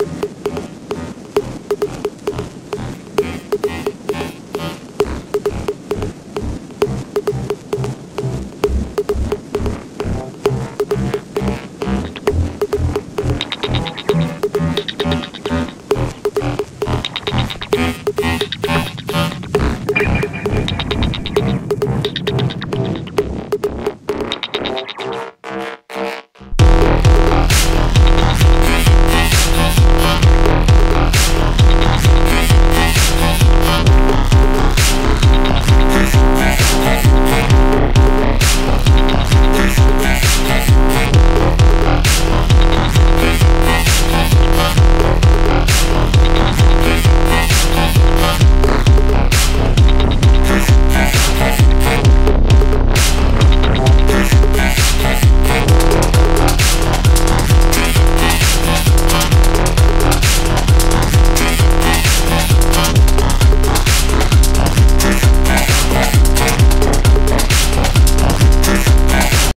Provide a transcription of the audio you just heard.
you